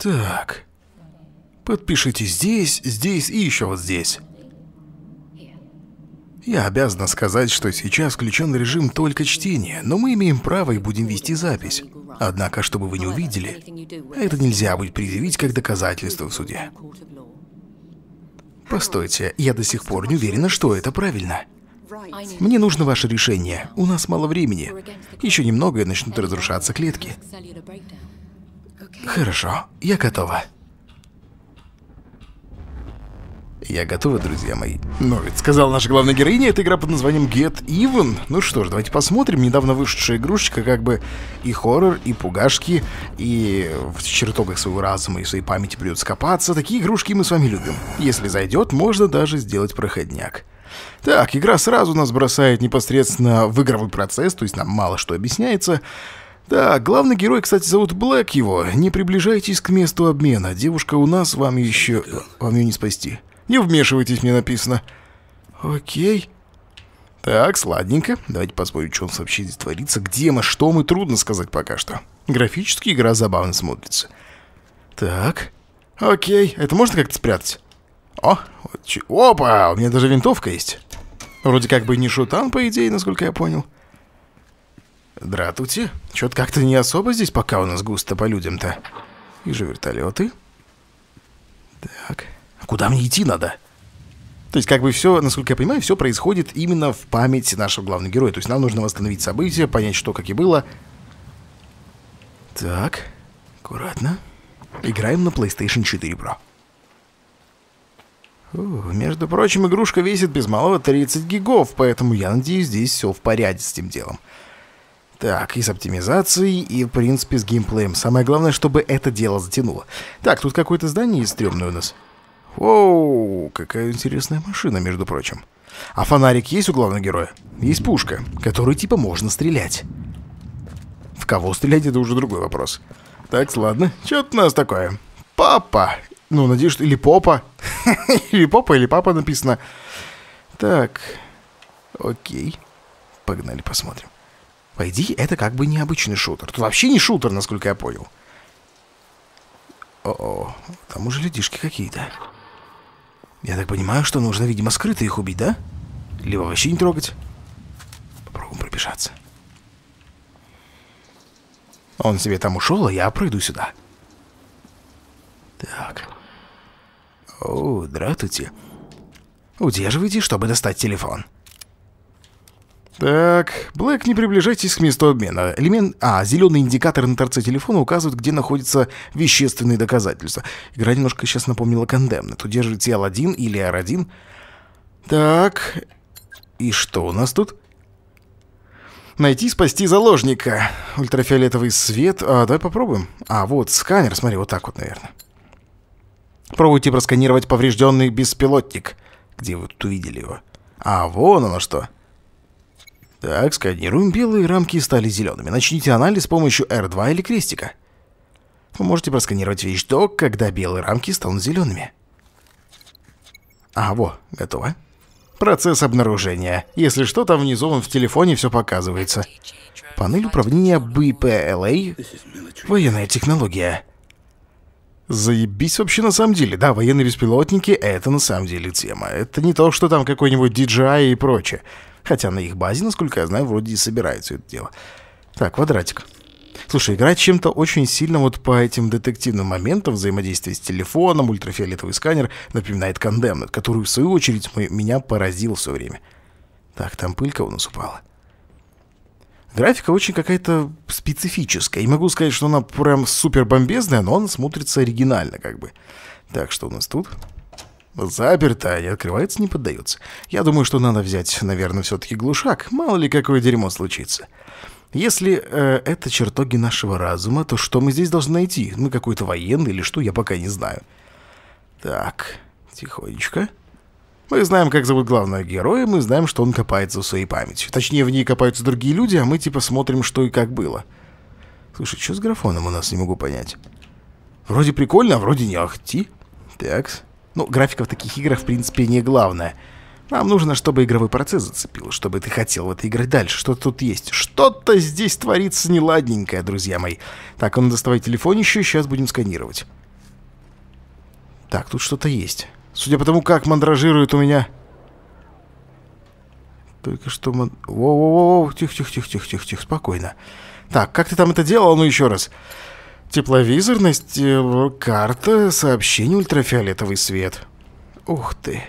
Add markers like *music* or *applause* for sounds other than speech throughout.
Так. Подпишите здесь, здесь и еще вот здесь. Я обязана сказать, что сейчас включен режим только чтения, но мы имеем право и будем вести запись. Однако, чтобы вы не увидели, это нельзя будет предъявить как доказательство в суде. Постойте, я до сих пор не уверена, что это правильно. Мне нужно ваше решение. У нас мало времени. Еще немного и начнут разрушаться клетки. Хорошо, я готова. Я готова, друзья мои. Но ведь сказал наша главная героиня, это игра под названием Get Even. Ну что ж, давайте посмотрим. Недавно вышедшая игрушечка, как бы и хоррор, и пугашки, и в чертогах своего разума и своей памяти придется копаться. Такие игрушки мы с вами любим. Если зайдет, можно даже сделать проходняк. Так, игра сразу нас бросает непосредственно в игровой процесс, то есть нам мало что объясняется. Да, главный герой, кстати, зовут Блэк его. Не приближайтесь к месту обмена. Девушка у нас, вам еще... Вам ее не спасти. Не вмешивайтесь, мне написано. Окей. Так, сладненько. Давайте посмотрим, что нас вообще здесь творится. Где мы, что мы, трудно сказать пока что. Графически игра забавно смотрится. Так. Окей. Это можно как-то спрятать? О, вот опа, у меня даже винтовка есть. Вроде как бы не шутан, по идее, насколько я понял. Дратути. Чё-то как-то не особо здесь пока у нас густо по людям-то. Вижу вертолеты. Так. А куда мне идти надо? То есть, как бы все, насколько я понимаю, все происходит именно в памяти нашего главного героя. То есть нам нужно восстановить события, понять, что как и было. Так, аккуратно. Играем на PlayStation 4 Pro. О, между прочим, игрушка весит без малого 30 гигов, поэтому я надеюсь, здесь все в порядке с этим делом. Так, и с оптимизацией, и, в принципе, с геймплеем. Самое главное, чтобы это дело затянуло. Так, тут какое-то здание стрёмное у нас. Оу, какая интересная машина, между прочим. А фонарик есть у главного героя? Есть пушка, которой типа можно стрелять. В кого стрелять, это уже другой вопрос. Так, ладно, что у нас такое? Папа! Ну, надеюсь, что... Или попа. *laughs* или попа, или папа написано. Так, окей. Погнали посмотрим. По идее, это как бы необычный шутер. Тут вообще не шутер, насколько я понял. О-о, там уже людишки какие-то. Я так понимаю, что нужно, видимо, скрыто их убить, да? Либо вообще не трогать. Попробуем пробежаться. Он себе там ушел, а я пройду сюда. Так. О, здравствуйте. Удерживайте, чтобы достать телефон. Так, Блэк, не приближайтесь к месту обмена. Элемент... А, зеленый индикатор на торце телефона указывает, где находятся вещественные доказательства. Игра немножко сейчас напомнила Condemned. Удерживайте L1 или R1. Так, и что у нас тут? Найти, спасти заложника. Ультрафиолетовый свет. А, давай попробуем. А, вот сканер, смотри, вот так вот, наверное. Пробуйте просканировать поврежденный беспилотник. Где вы тут увидели его? А, вон оно что. Так, сканируем. Белые рамки стали зелеными. Начните анализ с помощью R2 или крестика. Вы можете просканировать вещдок, когда белые рамки станут зелеными. А, во, готово. Процесс обнаружения. Если что, там внизу в телефоне все показывается. Панель управления BPLA. Военная технология. Заебись вообще на самом деле. Да, военные беспилотники — это на самом деле тема. Это не то, что там какой-нибудь DJI и прочее. Хотя на их базе, насколько я знаю, вроде и собираются это дело. Так, квадратик. Слушай, играть чем-то очень сильно вот по этим детективным моментам взаимодействия с телефоном, ультрафиолетовый сканер напоминает Condemned, который, в свою очередь, меня поразил все время. Так, там пылька у нас упала. Графика очень какая-то специфическая. И могу сказать, что она прям супер бомбезная, но она смотрится оригинально как бы. Так, что у нас тут? Заперто, не открывается, не поддается. Я думаю, что надо взять, наверное, все-таки глушак. Мало ли какое дерьмо случится. Если э, это чертоги нашего разума, то что мы здесь должны найти? Мы какой-то военный или что, я пока не знаю. Так, тихонечко. Мы знаем, как зовут главного героя, мы знаем, что он копается в своей памяти. Точнее, в ней копаются другие люди, а мы типа смотрим, что и как было. Слушай, что с графоном у нас, не могу понять. Вроде прикольно, а вроде не ахти. Так, ну, графика в таких играх, в принципе, не главное. Нам нужно, чтобы игровой процесс зацепил, чтобы ты хотел в это играть дальше. Что тут есть? Что-то здесь творится неладненькое, друзья мои. Так, он ну, доставай телефон еще, сейчас будем сканировать. Так, тут что-то есть. Судя по тому, как мандражирует у меня... Только что... Ман... Воу-воу-воу, тихо-тихо-тихо-тихо-тихо, спокойно. Так, как ты там это делал? Ну, еще раз. Тепловизорность, э, карта, сообщение, ультрафиолетовый свет. Ух ты.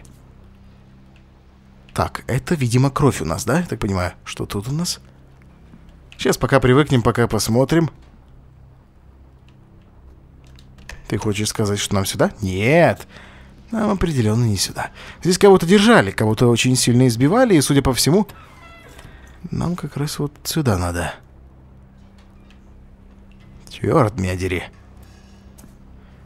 Так, это, видимо, кровь у нас, да? Я так понимаю. Что тут у нас? Сейчас пока привыкнем, пока посмотрим. Ты хочешь сказать, что нам сюда? Нет. Нам определенно не сюда. Здесь кого-то держали, кого-то очень сильно избивали, и, судя по всему, нам как раз вот сюда надо. Черт меня дери.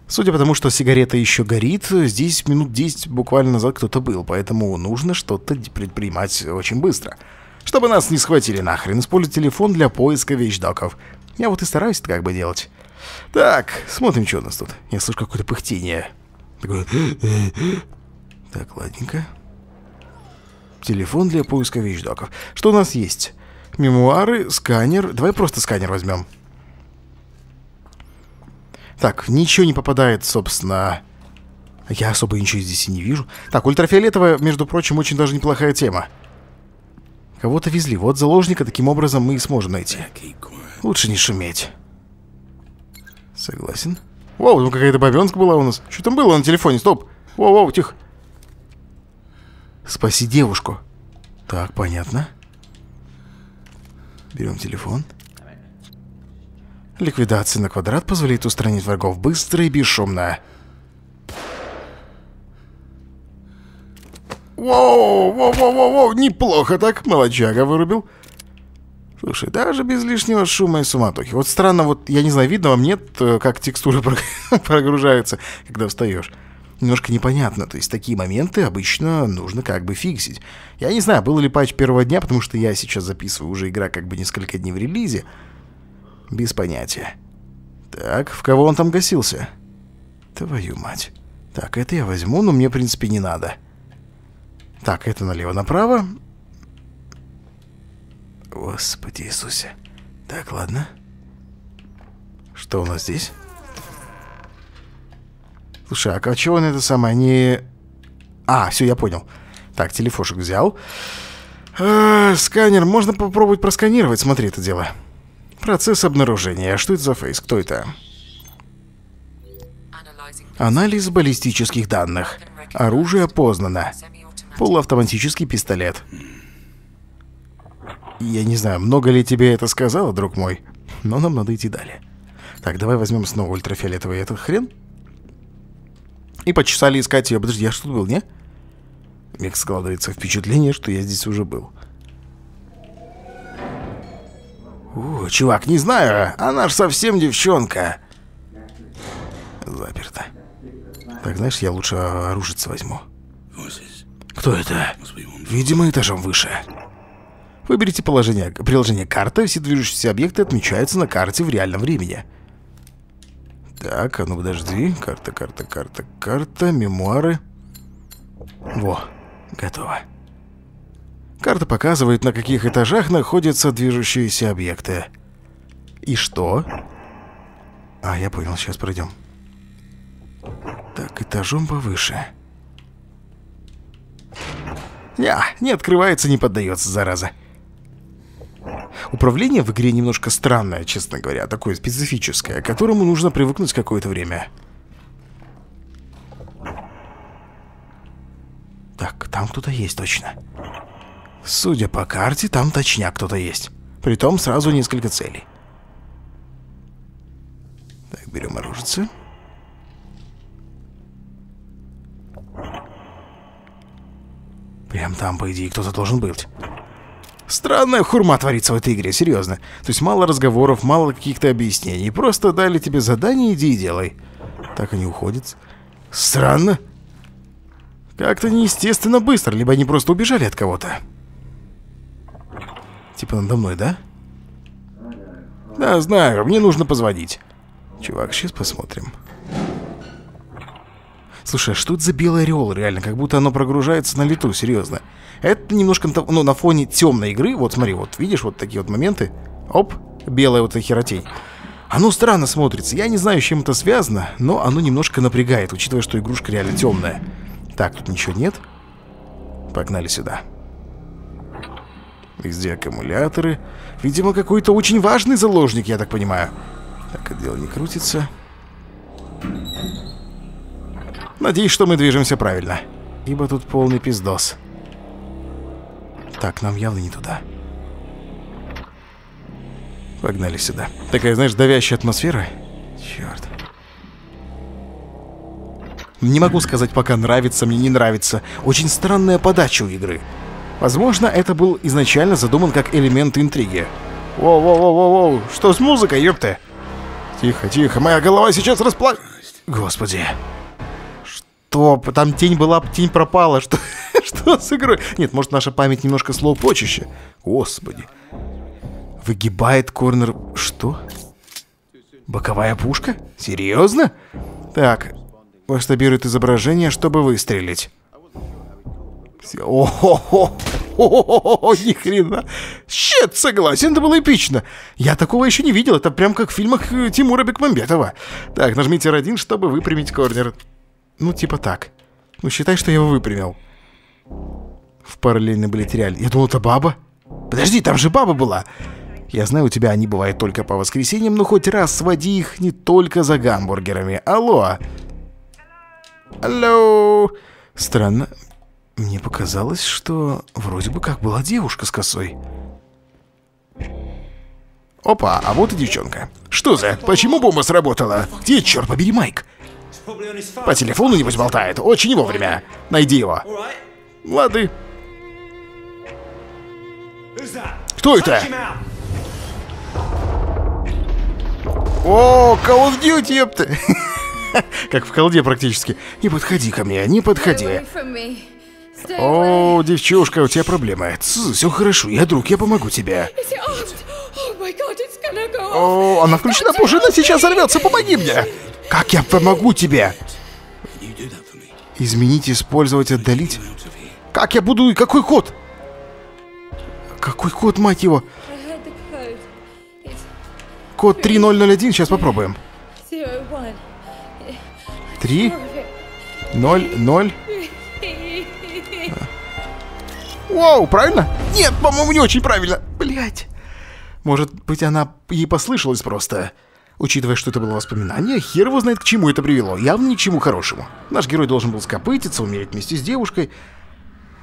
Судя по тому, что сигарета еще горит, здесь минут 10 буквально назад кто-то был, поэтому нужно что-то предпринимать очень быстро. Чтобы нас не схватили нахрен, используй телефон для поиска вещдоков. Я вот и стараюсь это как бы делать. Так, смотрим, что у нас тут. Я слышу какое-то пыхтение. Такое... *gasps* Так, ладненько. Телефон для поиска вещдоков. Что у нас есть? Мемуары, сканер. Давай просто сканер возьмем. Так, ничего не попадает, собственно... Я особо ничего здесь и не вижу. Так, ультрафиолетовая, между прочим, очень даже неплохая тема. Кого-то везли. Вот заложника таким образом мы и сможем найти. Лучше не шуметь. Согласен. Воу, там какая-то бабенка была у нас. Что там было на телефоне? Стоп. Воу, воу, тихо. Спаси девушку. Так, понятно. Берем телефон. Ликвидация на квадрат позволяет устранить врагов быстро и бесшумно. Воу, воу, воу, воу, воу, неплохо так, молочага вырубил. Слушай, даже без лишнего шума и суматохи. Вот странно, вот, я не знаю, видно вам нет, э, как текстуры *laughs* прогружаются, когда встаешь. Немножко непонятно, то есть такие моменты обычно нужно как бы фиксить. Я не знаю, был ли патч первого дня, потому что я сейчас записываю уже игра как бы несколько дней в релизе. Без понятия. Так, в кого он там гасился? Твою мать. Так, это я возьму, но мне, в принципе, не надо. Так, это налево-направо. Господи Иисусе. Так, ладно. Что у нас здесь? Слушай, а чего он это самое не... А, все, я понял. Так, телефошек взял. А, сканер. Можно попробовать просканировать. Смотри это дело. Процесс обнаружения. Что это за фейс? Кто это? Анализ баллистических данных. Оружие опознано. Полуавтоматический пистолет. Я не знаю, много ли тебе это сказала, друг мой, но нам надо идти далее. Так, давай возьмем снова ультрафиолетовый этот хрен. И почесали искать ее. Подожди, я что тут был, не? Мне складывается впечатление, что я здесь уже был. «У, чувак, не знаю, она ж совсем девчонка». Заперто. Так, знаешь, я лучше оружице возьму. Кто это? Видимо, этажом выше. Выберите положение, приложение карты. Все движущиеся объекты отмечаются на карте в реальном времени. Так, а ну подожди. Карта, карта, карта, карта, мемуары. Во, готово. Карта показывает, на каких этажах находятся движущиеся объекты. И что? А, я понял, сейчас пройдем. Так, этажом повыше. Не, не открывается, не поддается, зараза. Управление в игре немножко странное, честно говоря, такое специфическое, к которому нужно привыкнуть какое-то время. Так, там кто-то есть точно. Судя по карте, там точняк кто-то есть. Притом сразу несколько целей. Так, берем оружие. Прям там, по идее, кто-то должен быть. Странная хурма творится в этой игре, серьезно. То есть мало разговоров, мало каких-то объяснений. Просто дали тебе задание, иди и делай. Так они уходят. Странно. Как-то неестественно быстро, либо они просто убежали от кого-то. Типа надо мной, да? Да, знаю, мне нужно позвонить. Чувак, сейчас посмотрим. Слушай, а что это за белый ореол, реально? Как будто оно прогружается на лету, серьезно. Это немножко, ну, на фоне темной игры. Вот смотри, вот видишь, вот такие вот моменты. Оп, белая вот эта херотень. Оно странно смотрится. Я не знаю, с чем это связано, но оно немножко напрягает, учитывая, что игрушка реально темная. Так, тут ничего нет. Погнали сюда. Везде аккумуляторы. Видимо, какой-то очень важный заложник, я так понимаю. Так, это дело не крутится. Надеюсь, что мы движемся правильно. Ибо тут полный пиздос. Так, нам явно не туда. Погнали сюда. Такая, знаешь, давящая атмосфера. Черт. Не могу сказать, пока нравится, мне не нравится. Очень странная подача у игры. Возможно, это был изначально задуман как элемент интриги. Воу-воу-воу-воу, что с музыкой, ёпты? Тихо, тихо, моя голова сейчас распла... Господи. Что? Там тень была, тень пропала. *laughs* Что, что с игрой? Нет, может, наша память немножко слоупочище. Господи. Выгибает корнер... Что? Боковая пушка? Серьезно? Так, масштабирует изображение, чтобы выстрелить. О-хо-хо! Ни хрена! Щет, согласен, это было эпично. Я такого еще не видел, это прям как в фильмах Тимура Бекмамбетова. Так, нажмите R1, чтобы выпрямить корнер. Ну, типа так. Ну, считай, что я его выпрямил. В параллельном билетериале. Я думал, это баба. Подожди, там же баба была. Я знаю, у тебя они бывают только по воскресеньям, но хоть раз своди их не только за гамбургерами. Алло. Алло. Странно. Мне показалось, что вроде бы как была девушка с косой. Опа, а вот и девчонка. Что за? Почему бомба сработала? Где, черт побери, Майк? По телефону, небось, болтает. Очень вовремя. Найди его. Лады. Кто это? О, Call of Duty, ёпта. *laughs* Как в колде практически. Не подходи ко мне, не подходи. О, девчушка, у тебя проблемы. все хорошо, я друг, я помогу тебе. О, она включена позже, она сейчас взорвется, помоги мне. Как я помогу тебе? Изменить, использовать, отдалить. Как я буду, какой код? Какой код, мать его? Код 3001, сейчас попробуем. 3, 0, 0. Вау, правильно? Нет, по-моему, не очень правильно. Блять. Может быть, она ей послышалась просто. Учитывая, что это было воспоминание, хер его знает, к чему это привело. Явно ни к чему хорошему. Наш герой должен был скопытиться, умереть вместе с девушкой.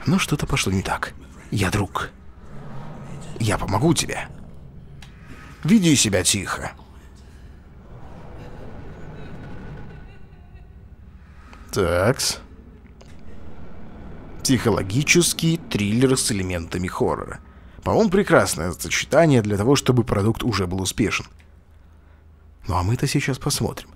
Но что-то пошло не так. Я друг. Я помогу тебе. Веди себя тихо. Такс. Психологический триллер с элементами хоррора. По-моему, прекрасное сочетание для того, чтобы продукт уже был успешен. Ну а мы-то сейчас посмотрим.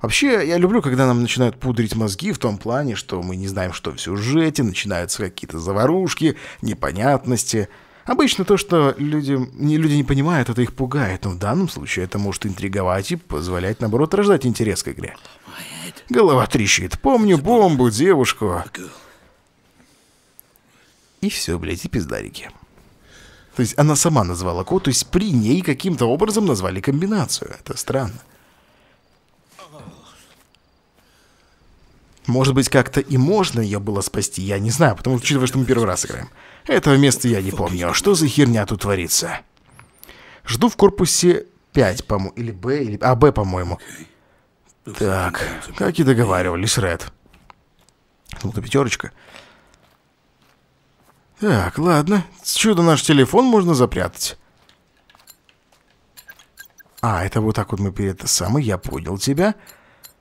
Вообще, я люблю, когда нам начинают пудрить мозги в том плане, что мы не знаем, что в сюжете, начинаются какие-то заварушки, непонятности. Обычно то, что люди не, люди не понимают, это их пугает, но в данном случае это может интриговать и позволять, наоборот, рождать интерес к игре. Голова трещит. Помню бомбу, девушку. И все, блядь, и пиздарики. То есть она сама назвала код, то есть при ней каким-то образом назвали комбинацию. Это странно. Может быть, как-то и можно ее было спасти, я не знаю, потому что, учитывая, что мы первый раз играем. Этого места я не помню. А что за херня тут творится? Жду в корпусе 5, по-моему, или Б, или... А, Б, по-моему. Так, как и договаривались, Ред. И пятерочка. Так, ладно. Чудо наш телефон можно запрятать. А, это вот так вот мы перед это самое, я понял тебя.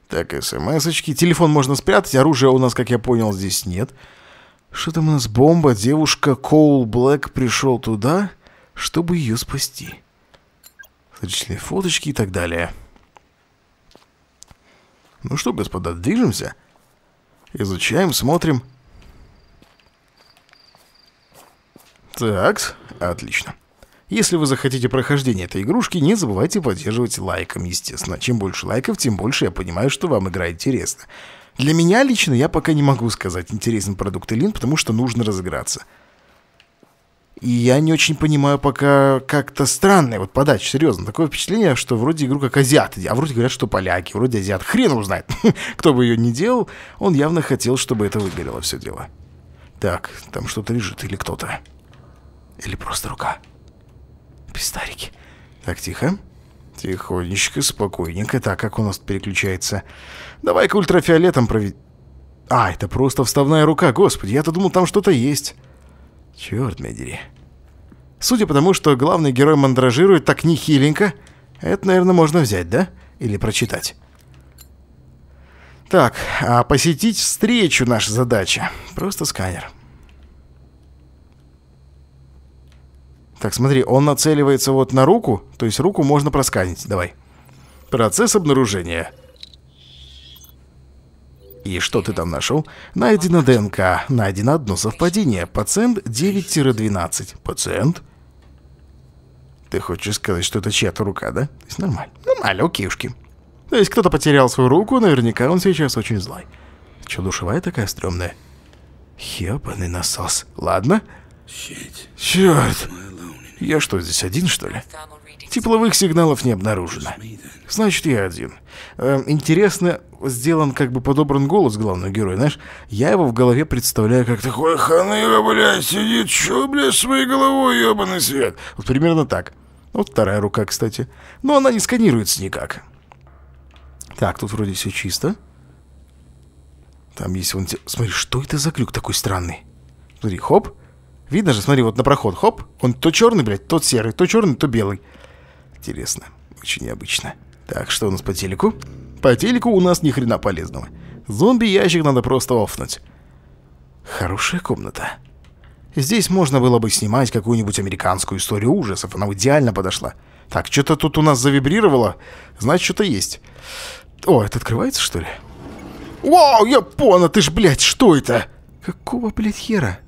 Так, смс-очки. Телефон можно спрятать, оружия у нас, как я понял, здесь нет. Что там у нас? Бомба, девушка, Коул Блэк пришел туда, чтобы ее спасти. Личные фоточки и так далее. Ну что, господа, движемся. Изучаем, смотрим. Так, отлично. Если вы захотите прохождение этой игрушки, не забывайте поддерживать лайком, естественно. Чем больше лайков, тем больше я понимаю, что вам игра интересна. Для меня лично я пока не могу сказать, интересен продукт или нет, потому что нужно разыграться. И я не очень понимаю пока как-то странная вот подача, серьезно. Такое впечатление, что вроде игру как азиаты, а вроде говорят, что поляки, вроде азиат. Хрен узнает, *laughs* кто бы ее не делал, он явно хотел, чтобы это выгорело все дело. Так, там что-то лежит или кто-то. Или просто рука. Пистарики. Так, тихо. Тихонечко, спокойненько. Так, как у нас переключается? Давай-ка ультрафиолетом проведем. А, это просто вставная рука, господи, я-то думал, там что-то есть. Черт меня. Судя по тому, что главный герой мандражирует так нехиленько, это, наверное, можно взять, да? Или прочитать. Так, а посетить встречу наша задача. Просто сканер. Так, смотри, он нацеливается вот на руку, то есть руку можно просканить. Давай. Процесс обнаружения. И что ты там нашел? Найдено ДНК. Найдено одно совпадение. Пациент 9-12. Пациент? Ты хочешь сказать, что это чья-то рука, да? То есть нормально. Нормально, окейушки. То есть кто-то потерял свою руку, наверняка он сейчас очень злой. Че, душевая такая стрёмная? Ёбаный насос. Ладно. Черт. Я что, здесь один, что ли? Тепловых сигналов не обнаружено. Значит, я один. Э, интересно, сделан как бы подобран голос главного героя, знаешь? Я его в голове представляю как такой ханыга, блядь, сидит, чё, блядь, своей головой, ебаный свет. Вот примерно так. Вот вторая рука, кстати. Но она не сканируется никак. Так, тут вроде все чисто. Там есть вон... Смотри, что это за крюк такой странный? Смотри, хоп. Видно же, смотри, вот на проход, хоп. Он то черный, блядь, то серый, то черный, то белый. Интересно. Очень необычно. Так, что у нас по телеку? По телеку у нас ни хрена полезного. Зомби-ящик надо просто офнуть. Хорошая комната. Здесь можно было бы снимать какую-нибудь американскую историю ужасов. Она идеально подошла. Так, что-то тут у нас завибрировало. Значит, что-то есть. О, это открывается, что ли? Вау, я понял, ты ж, блядь, что это? Какого, блядь, хера?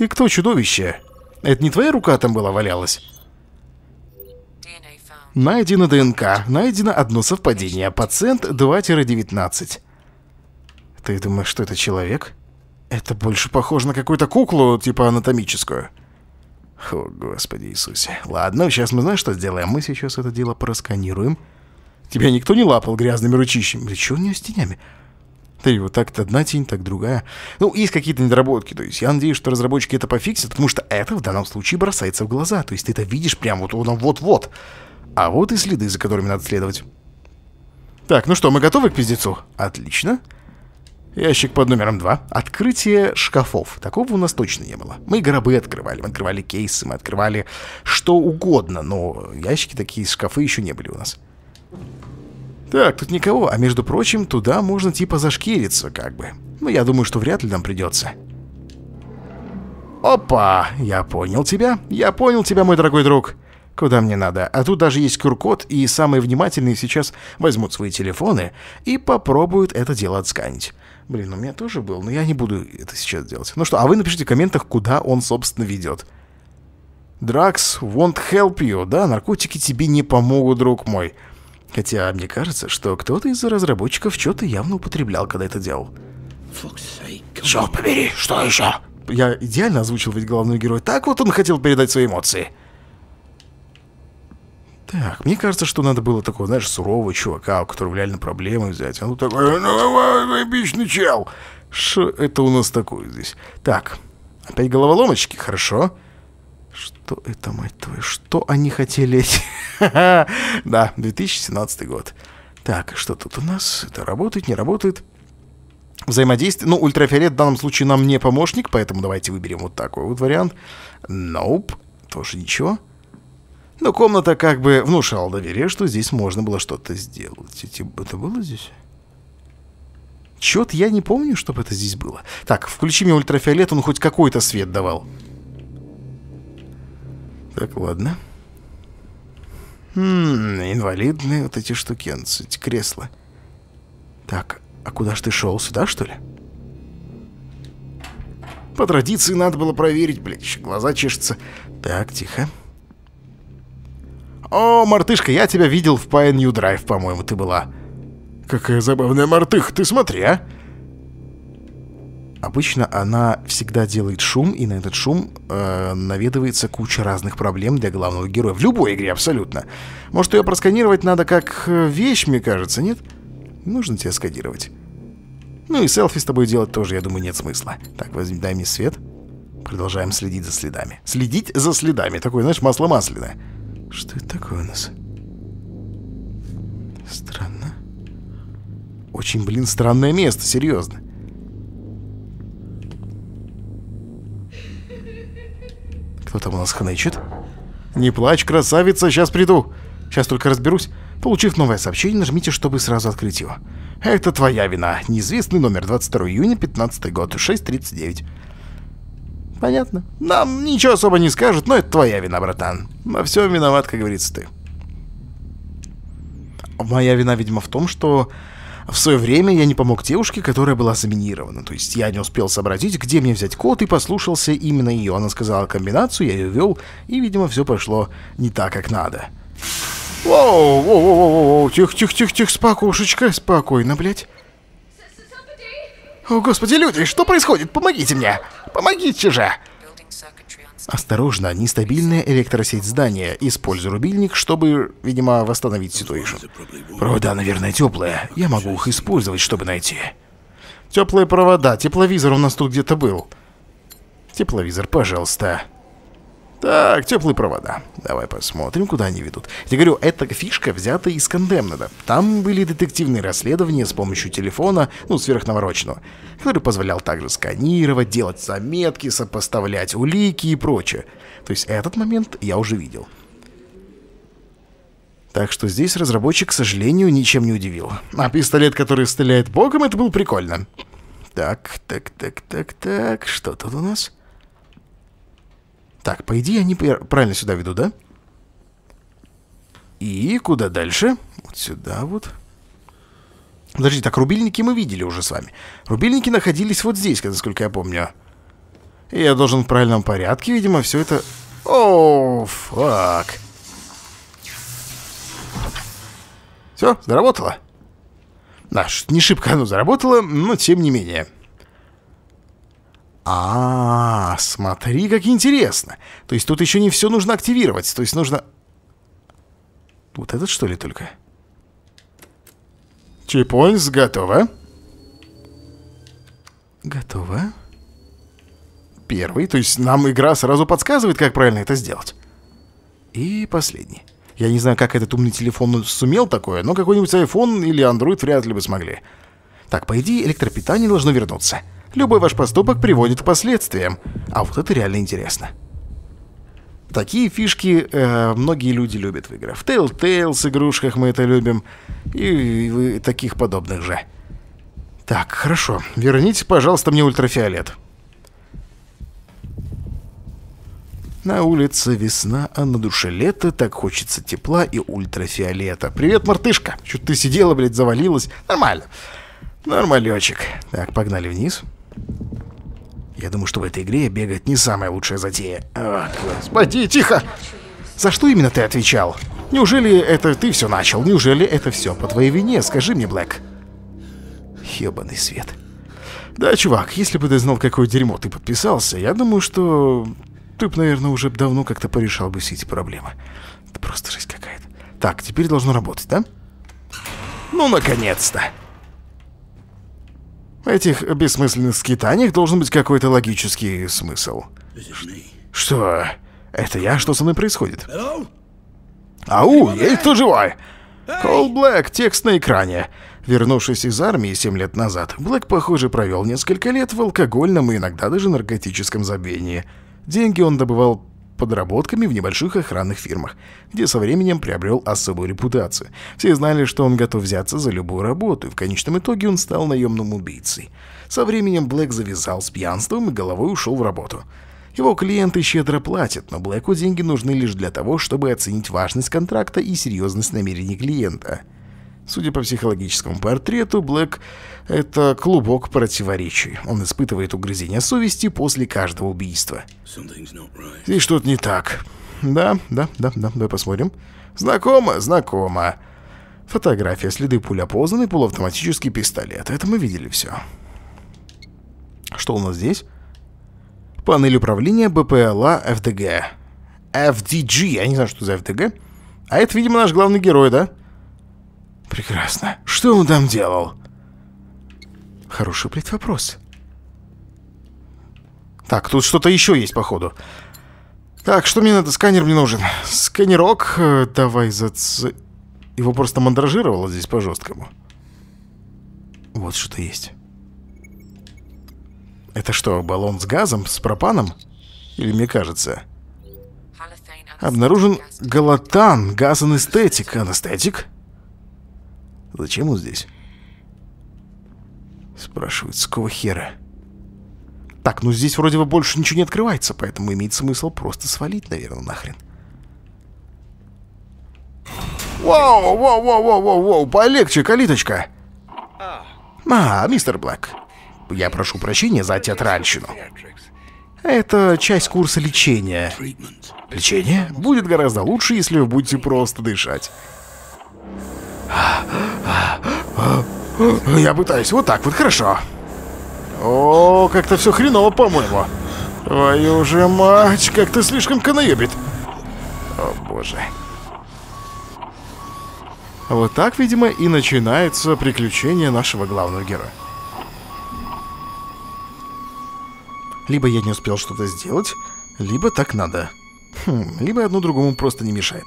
Ты кто, чудовище? Это не твоя рука там была валялась? Найдено ДНК. Найдено одно совпадение. Пациент 2-19. Ты думаешь, что это человек? Это больше похоже на какую-то куклу, типа анатомическую. О, Господи Иисусе. Ладно, сейчас мы знаешь, что сделаем? Мы сейчас это дело просканируем. Тебя никто не лапал грязными ручищами. Что у нее с тенями? Ты вот так-то одна тень, так другая. Ну, есть какие-то недоработки. То есть я надеюсь, что разработчики это пофиксят, потому что это в данном случае бросается в глаза. То есть ты это видишь прямо вот вот-вот. А вот и следы, за которыми надо следовать. Так, ну что, мы готовы к пиздецу? Отлично. Ящик под номером два. Открытие шкафов. Такого у нас точно не было. Мы гробы открывали, мы открывали кейсы, мы открывали что угодно, но ящики такие, шкафы еще не были у нас. Так, тут никого, а между прочим, туда можно типа зашкириться, как бы. Но я думаю, что вряд ли нам придется. Опа, я понял тебя, я понял тебя, мой дорогой друг. Куда мне надо? А тут даже есть QR-код, и самые внимательные сейчас возьмут свои телефоны и попробуют это дело отсканить. Блин, у меня тоже был, но я не буду это сейчас делать. Ну что, а вы напишите в комментах, куда он, собственно, ведет. Drugs won't help you, да, наркотики тебе не помогут, друг мой. Хотя мне кажется, что кто-то из разработчиков что-то явно употреблял, когда это делал. Черт побери, что еще? Я идеально озвучил ведь главного героя. Так вот он хотел передать свои эмоции. Так, мне кажется, что надо было такого, знаешь, сурового чувака, у которого реально проблемы взять. А ну такой, ну эпичный чел. Что это у нас такое здесь? Так, опять головоломочки, хорошо. Что это, мать твою, что они хотели? *laughs* да, 2017 год. Так, что тут у нас? Это работает, не работает? Взаимодействие. Ну, ультрафиолет в данном случае нам не помощник, поэтому давайте выберем вот такой вот вариант. Nope, тоже ничего. Но комната как бы внушала доверие, что здесь можно было что-то сделать. Это было здесь? Чё-то я не помню, чтобы это здесь было. Так, включи мне ультрафиолет, он хоть какой-то свет давал. Так, ладно. Хм, инвалидные вот эти штукенцы, эти кресла. Так, а куда ж ты шел? Сюда, что ли? По традиции надо было проверить, блядь, глаза чешутся. Так, тихо. «О, мартышка, я тебя видел в Pine Drive, по-моему, ты была». «Какая забавная мартыха, ты смотри, а!» Обычно она всегда делает шум, и на этот шум э, наведывается куча разных проблем для главного героя. В любой игре абсолютно. Может, ее просканировать надо как э, вещь, мне кажется, нет? Нужно тебя сканировать. Ну и селфи с тобой делать тоже, я думаю, нет смысла. Так, возьми, дай мне свет. Продолжаем следить за следами. Следить за следами. Такое, знаешь, масло масляное. Что это такое у нас? Странно. Очень, блин, странное место, серьезно. Кто там у нас хнычет? Не плачь, красавица, сейчас приду. Сейчас только разберусь. Получив новое сообщение, нажмите, чтобы сразу открыть его. Это твоя вина. Неизвестный номер 22 июня, 15 год, 6.39. Понятно. Нам ничего особо не скажут, но это твоя вина, братан. Во всем виноват, как говорится, ты. Моя вина, видимо, в том, что в свое время я не помог девушке, которая была заминирована. То есть я не успел сообразить, где мне взять код, и послушался именно ее. Она сказала комбинацию, я ее ввел, и, видимо, все пошло не так, как надо. Воу, воу, воу, воу, воу, тихо, тихо, тихо, тихо, спокушечка, спокойно, блядь. О, господи, люди, что происходит? Помогите мне! Помогите же! Осторожно, нестабильная электросеть здания. Используй рубильник, чтобы, видимо, восстановить ситуацию. Провода, наверное, теплые. Я могу их использовать, чтобы найти. Теплые провода. Тепловизор у нас тут где-то был. Тепловизор, пожалуйста. Так, теплые провода. Давай посмотрим, куда они ведут. Я говорю, эта фишка взята из Кондемнеда. Там были детективные расследования с помощью телефона, ну, сверхнаворочного, который позволял также сканировать, делать заметки, сопоставлять улики и прочее. То есть этот момент я уже видел. Так что здесь разработчик, к сожалению, ничем не удивил. А пистолет, который стреляет боком, это было прикольно. Так, так, так, так, так, что тут у нас? Так, по идее, они правильно сюда ведут, да? И куда дальше? Вот сюда вот. Подожди, так рубильники мы видели уже с вами. Рубильники находились вот здесь, насколько я помню. Я должен в правильном порядке, видимо, все это... О, фак. Все, заработало? Да, не шибко оно заработало, но тем не менее. А, смотри, как интересно. То есть тут еще не все нужно активировать. То есть нужно... Вот этот что ли только? Чипойнс готово. Готово. Первый, то есть нам игра сразу подсказывает, как правильно это сделать. И последний. Я не знаю, как этот умный телефон сумел такое, но какой-нибудь iPhone или Android вряд ли бы смогли. Так, по идее, электропитание должно вернуться. Любой ваш поступок приводит к последствиям. А вот это реально интересно. Такие фишки э, многие люди любят в играх. В Telltales игрушках мы это любим. И, и таких подобных же. Так, хорошо. Верните, пожалуйста, мне ультрафиолет. На улице весна, а на душе лето, так хочется тепла и ультрафиолета. Привет, мартышка. Что ты сидела, блядь, завалилась? Нормально. Нормалечек. Так, погнали вниз. Я думаю, что в этой игре бегать не самая лучшая затея. О, господи, тихо! За что именно ты отвечал? Неужели это ты все начал? Неужели это все по твоей вине? Скажи мне, Блэк. Хебаный свет. Да, чувак, если бы ты знал, какое дерьмо ты подписался, я думаю, что ты бы, наверное, уже давно как-то порешал бы все эти проблемы. Это просто жесть какая-то. Так, теперь должно работать, да? Ну, наконец-то. Этих бессмысленных скитаниях должен быть какой-то логический смысл. Что? Это я? Что со мной происходит? Ау, есть кто живой? Кол Блэк, текст на экране. Вернувшись из армии 7 лет назад, Блэк, похоже, провел несколько лет в алкогольном и иногда даже наркотическом забвении. Деньги он добывал подработками в небольших охранных фирмах, где со временем приобрел особую репутацию. Все знали, что он готов взяться за любую работу, и в конечном итоге он стал наемным убийцей. Со временем Блэк завязал с пьянством и головой ушел в работу. Его клиенты щедро платят, но Блэку деньги нужны лишь для того, чтобы оценить важность контракта и серьезность намерений клиента. Судя по психологическому портрету, Блэк — это клубок противоречий. Он испытывает угрызение совести после каждого убийства. Здесь что-то не так. Да, да, да, да, давай посмотрим. Знакомо, знакомо. Фотография, следы пуль опознаны, полуавтоматический пистолет. Это мы видели все. Что у нас здесь? Панель управления БПЛА FDG. FDG, я не знаю, что за FDG. А это, видимо, наш главный герой, да? Прекрасно. Что он там делал? Хороший, блядь, вопрос. Так, тут что-то еще есть, походу. Так, что мне надо? Сканер мне нужен. Сканерок. Э, давай зац... Его просто мандражировало здесь по-жесткому. Вот что-то есть. Это что, баллон с газом? С пропаном? Или мне кажется? Обнаружен галотан, газ анестетик. Анестетик? Зачем он здесь? Спрашивает, с какого хера? Так, ну здесь вроде бы больше ничего не открывается, поэтому имеет смысл просто свалить, наверное, нахрен. Воу, воу, воу, воу, воу, воу, полегче, калиточка. А, мистер Блэк, я прошу прощения за театральщину. Это часть курса лечения. Лечение будет гораздо лучше, если вы будете просто дышать. Я пытаюсь вот так вот, хорошо. О, как-то все хреново, по-моему. Твою же мать, как-то слишком канаебит. О, боже. Вот так, видимо, и начинается приключение нашего главного героя. Либо я не успел что-то сделать, либо так надо. Хм, либо одно другому просто не мешает.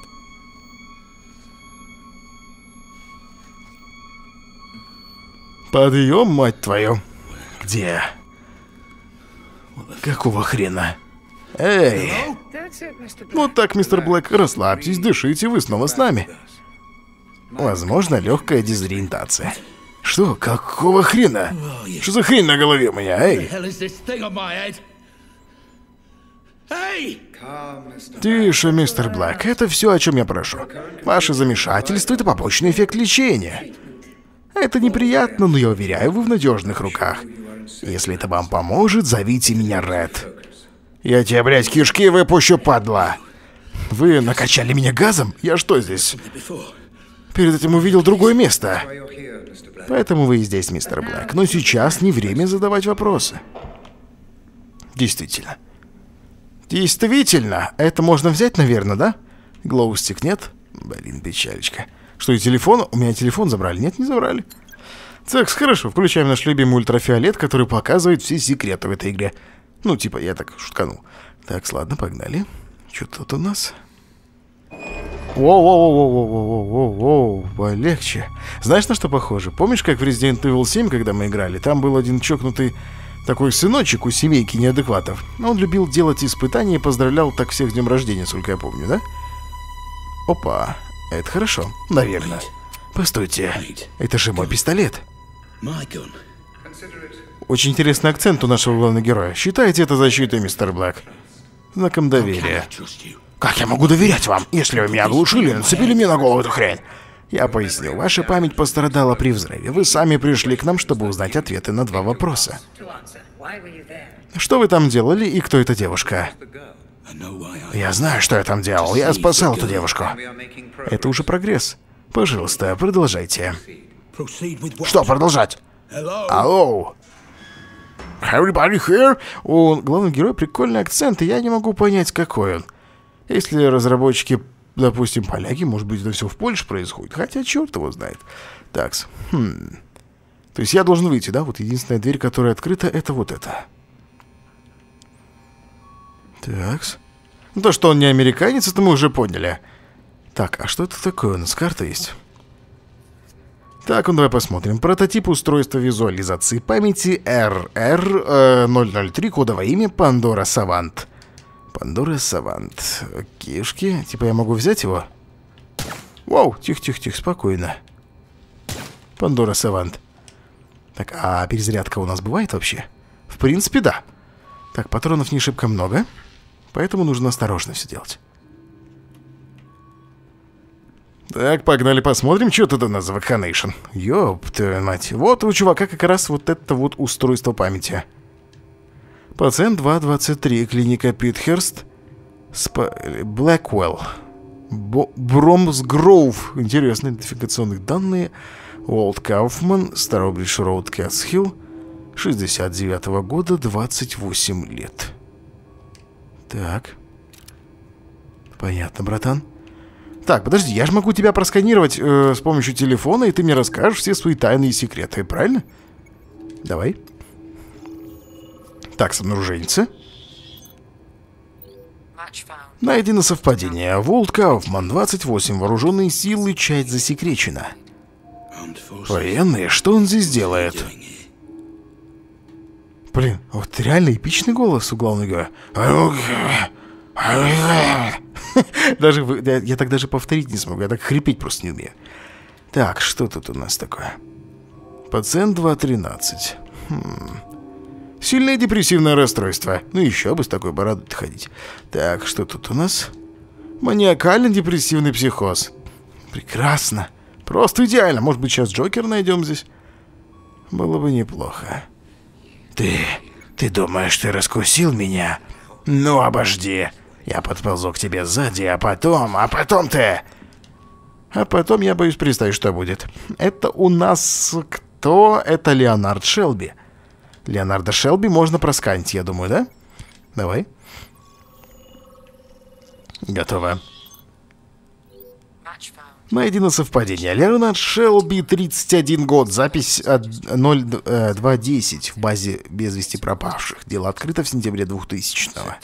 Подъем, мать твою. Где? Какого хрена? Эй! Вот так, мистер Блэк, расслабьтесь, дышите, вы снова с нами. Возможно, легкая дезориентация. Что? Какого хрена? Что за хрень на голове у меня, эй? Тише, мистер Блэк, это все, о чем я прошу. Ваше замешательство — это побочный эффект лечения. Это неприятно, но я уверяю, вы в надежных руках. Если это вам поможет, зовите меня Ред. Я тебе, блядь, кишки выпущу, падла. Вы накачали меня газом? Я что здесь? Перед этим увидел другое место. Поэтому вы и здесь, мистер Блэк. Но сейчас не время задавать вопросы. Действительно. Действительно. Это можно взять, наверное, да? Глоустик нет? Блин, печалечка. Что, и телефон? У меня телефон забрали? Нет, не забрали. Так, хорошо, включаем наш любимый ультрафиолет, который показывает все секреты в этой игре. Ну, типа, я так шутканул. Так, ладно, погнали. Что тут у нас? Воу-воу-воу-воу-воу-воу-воу, полегче. Знаешь, на что похоже? Помнишь, как в Resident Evil 7, когда мы играли, там был один чокнутый такой сыночек у семейки неадекватов. Он любил делать испытания и поздравлял так всех с днем рождения, сколько я помню, да? Опа, это хорошо, наверное. Постойте, это же мой пистолет. Очень интересный акцент у нашего главного героя. Считайте это защитой, мистер Блэк. Знаком доверия. Как я могу доверять вам, если вы меня оглушили и нацепили мне на голову эту хрень? Я пояснил, ваша память пострадала при взрыве. Вы сами пришли к нам, чтобы узнать ответы на два вопроса. Что вы там делали и кто эта девушка? Я знаю, что я там делал. Я спасал эту девушку. Это уже прогресс. Пожалуйста, продолжайте. Что продолжать? Алло. Everybody here? У главного героя прикольный акцент, и я не могу понять, какой он. Если разработчики, допустим, поляки, может быть, это все в Польше происходит. Хотя черт его знает. Такс. Хм. То есть я должен выйти, да? Вот единственная дверь, которая открыта, это вот эта. Такс. Ну, то, что он не американец, это мы уже поняли. Так, а что это такое? У нас карта есть. Так, ну давай посмотрим. Прототип устройства визуализации памяти RR-003, кодовое имя Пандора Савант. Пандора Савант. Кишки. Типа я могу взять его? Вау, тихо-тихо-тихо, спокойно. Пандора Савант. Так, а перезарядка у нас бывает вообще? В принципе, да. Так, патронов не шибко много, поэтому нужно осторожно все делать. Так, погнали посмотрим, что тут у нас за вакханейшн. Твою мать. Вот у чувака как раз вот это вот устройство памяти. Пациент 223, клиника Питхерст, Спа... Блэквелл, Бромсгроув, интересные идентификационные данные, Уолт Кауфман, Старобридж Роуд, Кэтсхилл, 69 -го года, 28 лет. Так. Понятно, братан. Так, подожди, я же могу тебя просканировать э, с помощью телефона, и ты мне расскажешь все свои тайные секреты, правильно? Давай. Так, обнаруженцы. Найдено совпадение. Волт Кауфман, 28. Вооруженные силы, часть засекречена. Военные, что он здесь делает? Блин, вот реально эпичный голос у главного героя. *laughs* Даже я, я так даже повторить не смогу, я так хрипеть просто не умею. Так, что тут у нас такое? Пациент 213. Хм. Сильное депрессивное расстройство. Ну еще бы с такой бородой ходить. Так, что тут у нас? Маниакально-депрессивный психоз. Прекрасно. Просто идеально. Может быть, сейчас Джокер найдем здесь? Было бы неплохо. Ты... ты думаешь, ты раскусил меня? Ну, обожди. Я подползу к тебе сзади, а потом... а потом ты... А потом я боюсь представить, что будет. Это у нас кто? Это Леонард Шелби. Леонарда Шелби можно просканить, я думаю, да? Давай. Готово. Найдено совпадение. Леонард Шелби, 31 год. Запись 0210 в базе без вести пропавших. Дело открыто в сентябре 2000-го.